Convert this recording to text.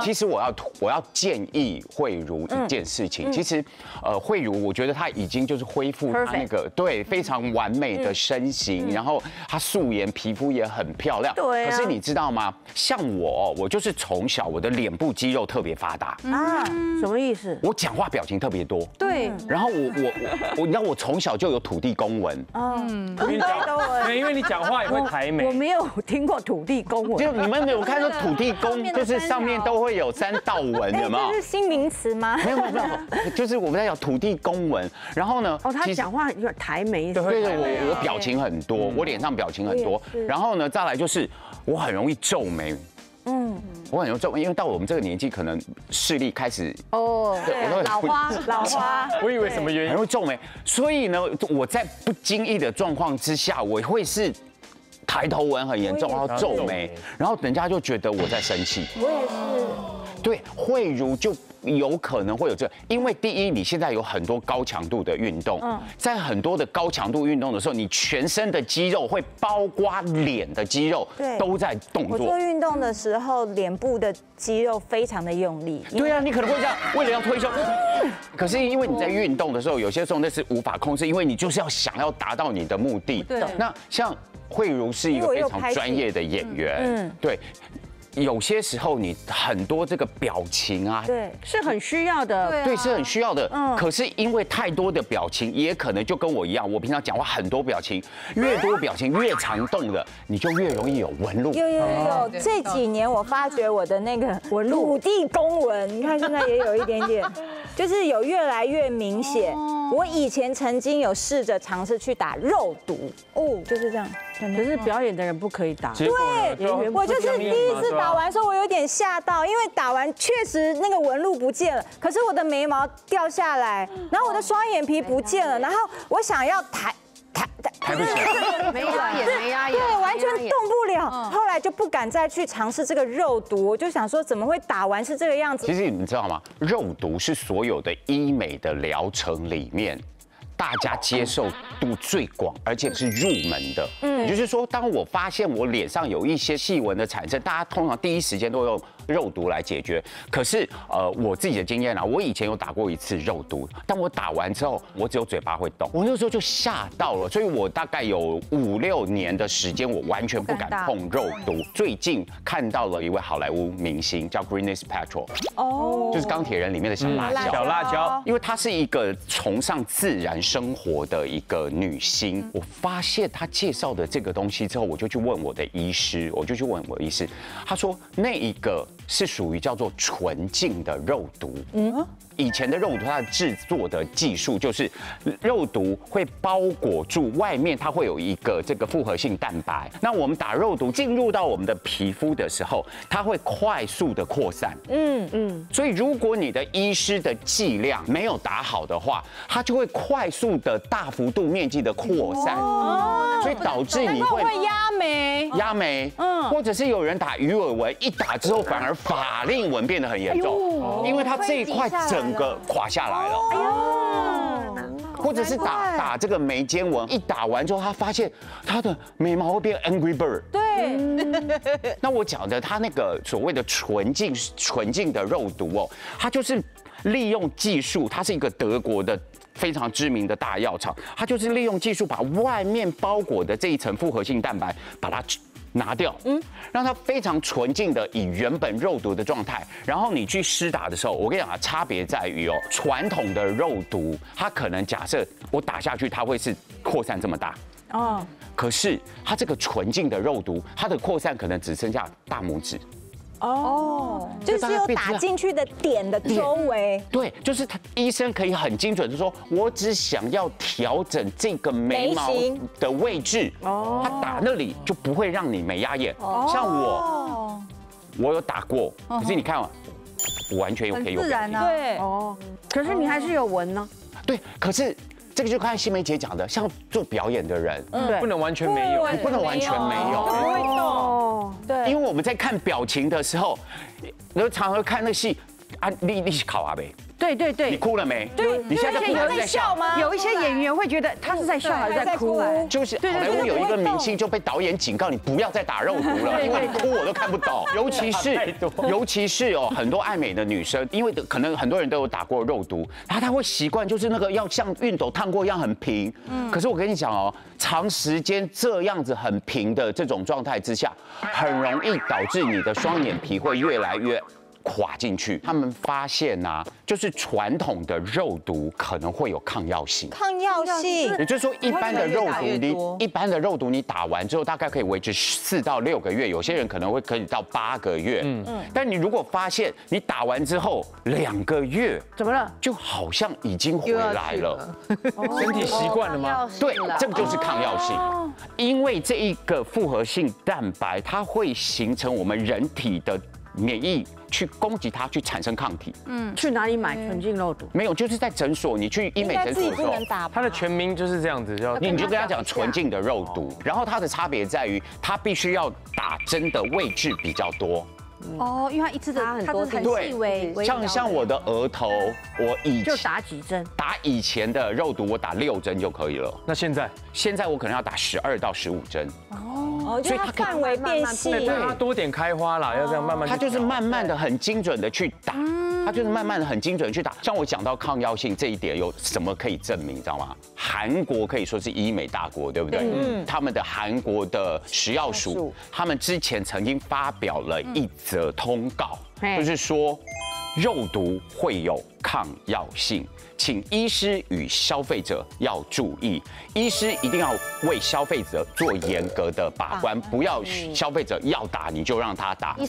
其实我要我要建议慧茹一件事情，其实呃慧茹，我觉得她已经就是恢复她那个对非常完美的身形，然后她素颜皮肤也很漂亮。对啊。可是你知道吗？像我，我就是从小我的脸部肌肉特别发达，啊，什么意思？我讲话表情特别多。对，然后我我我我，你知道我从小就有土地公文，嗯，因为你讲，对因为你讲话也会抬我。没有听过土地公文。就你们没有看到土地公，就是上面都会有三道纹，有没有这？是新名词吗？没有没有没有，就是我们在讲土地公文。然后呢，哦，他讲话有点抬眉，对对我我表情很多，我脸上表情很多。然后呢，再来就是我很容易皱眉。嗯，我很容易皱眉，因为到我们这个年纪，可能视力开始哦，对我都很老花，老花，我以为什么原很因？容易皱眉，所以呢，我在不经意的状况之下，我会是抬头纹很严重，然后皱眉，然后人家就觉得我在生气。我也是。对，慧茹就有可能会有这，因为第一，你现在有很多高强度的运动，在很多的高强度运动的时候，你全身的肌肉会包括脸的肌肉对都在动作我做。运动的时候，脸部的肌肉非常的用力。对啊，你可能会这样，为了要推胸，可是因为你在运动的时候，有些时候那是无法控制，因为你就是要想要达到你的目的。对那像慧茹是一个非常专业的演员，嗯，对。有些时候你很多这个表情啊，对，是很需要的。对是很需要的。可是因为太多的表情，也可能就跟我一样，我平常讲话很多表情，越多表情越常动的，你就越容易有纹路。有有有有，这几年我发觉我的那个 纹路土地公纹，你看现在也有一点点，就是有越来越明显。我以前曾经有试着尝试去打肉毒，哦，就是这样。可是表演的人不可以打。结果呢就我就是第一次打完的时候，我有点吓到，因为打完确实那个纹路不见了，可是我的眉毛掉下来，然后我的双眼皮不见了，然后我想要抬抬抬，抬不起来。没压眼，没压眼，对，完全动不了。后来就不敢再去尝试这个肉毒，我就想说怎么会打完是这个样子其？实你们知道吗？肉毒是所有的医美的疗程里面。大家接受度最广，而且是入门的。嗯，也就是说，当我发现我脸上有一些细纹的产生，大家通常第一时间都用肉毒来解决。可是，呃，我自己的经验啊，我以前有打过一次肉毒，但我打完之后，我只有嘴巴会动，我那时候就吓到了，所以我大概有五六年的时间，我完全不敢碰肉毒。最近看到了一位好莱坞明星叫 Gwyneth Paltrow，哦，就是钢铁人里面的小辣椒。小辣椒，因为她是一个崇尚自然生活的一个女星，我发现她介绍的这个东西之后，我就去问我的医师，我就去问我的医师，他说那一个是属于叫做纯净的肉毒。嗯，以前的肉毒它的制作的技术就是肉毒会包裹住外面，它会有一个这个复合性蛋白。那我们打肉毒进入到我们的皮肤的时候，它会快速的扩散。嗯嗯，所以，如果你的医师的剂量没有打好的话，它就会快速的大幅度面积的扩散，哦所以导致你会会压眉。压眉，嗯，或者是有人打鱼尾纹，一打之后反而法令纹变得很严重，因为它这一块整个垮下来了。或者是打打这个眉间纹，一打完之后，他发现他的眉毛会变 Angry Bird。对，那我讲的它那个所谓的纯净纯净的肉毒哦，它就是利用技术，它是一个德国的。非常知名的大药厂，它就是利用技术把外面包裹的这一层复合性蛋白把它拿掉，嗯，让它非常纯净的以原本肉毒的状态，然后你去施打的时候，我跟你讲啊，差别在于哦，传统的肉毒它可能假设我打下去，它会是扩散这么大，哦，可是它这个纯净的肉毒，它的扩散可能只剩下大拇指。哦，就是有打进去的点的周围，对，就是他医生可以很精准的说，我只想要调整这个眉毛的位置，哦，他打那里就不会让你眉压眼。像我，我有打过，可是你看啊，我完全有可以有。自然啊，对，哦，可是你还是有纹呢。对，可是这个就刚才新梅姐讲的，像做表演的人，对不能完全没有。你不能完全没有。对，因为我们在看表情的时候，然后常常看那戏啊，你你是考阿呗，对对对，你哭了没？对，你现在哭还是在笑？吗有一些演员会觉得他是在笑还是在哭？就是好莱坞有一个明星就被导演警告你不要再打肉毒了，因为你哭我都看不懂。尤其是尤其是哦，很多爱美的女生，因为可能很多人都有打过肉毒，然后她会习惯就是那个要像熨斗烫过一样很平。嗯。可是我跟你讲哦，长时间这样子很平的这种状态之下，很容易导致你的双眼皮会越来越。垮进去，他们发现呐、就是传统的肉毒可能会有抗药性。抗药性也就是说，一般的肉毒你一般的肉毒你打完之后，大概可以维持四到六个月，有些人可能会可以到八个月。嗯嗯。但你如果发现你打完之后两个月，怎么了？就好像已经回来了。身体习惯了吗？对，这个就是抗药性，因为这一个复合性蛋白，它会形成我们人体的免疫去攻击它，去产生抗体。嗯去哪里买纯净肉毒？没有，就是在诊所，你去医美诊所的时候不能打吧。它的全名就是这样子，叫你你就跟他讲纯净的肉毒，然后它的差别在于，它必须要打针的位置比较多。哦，因为它一次的差很多它是很对细微，像像我的额头，我以就前打几针？打以前的肉毒，我打六针就可以了。那现在现在我可能要打十二到十五针，哦，所以它范围变细。对它多点开花啦，要这样慢慢它就是慢慢的、很精准的去打，它就是慢慢的、很精准的去打。像我讲到抗药性这一点，有什么可以证明？你知道吗？韩国可以说是医美大国，对不对？嗯。他们的韩国的食药署，他们之前曾经发表了一则通告，就是说肉毒会有抗药性。请医师与消费者要注意，医师一定要为消费者做严格的把关，不要消费者要打你就让他打。